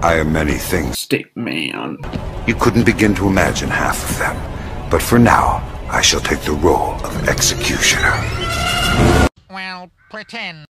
I am many things. Stick man. You couldn't begin to imagine half of them. But for now, I shall take the role of executioner. Well, pretend.